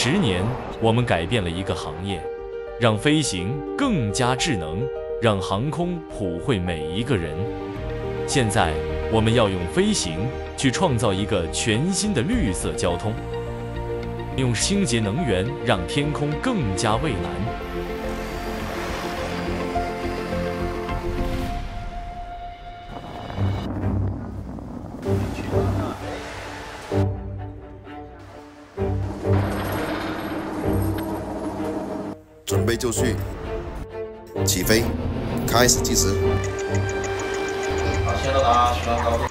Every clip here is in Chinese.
十年，我们改变了一个行业，让飞行更加智能，让航空普惠每一个人。现在，我们要用飞行去创造一个全新的绿色交通，用清洁能源让天空更加蔚蓝。准备就绪，起飞，开始计时。好，现在达需要高度。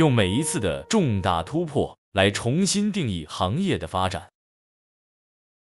用每一次的重大突破来重新定义行业的发展。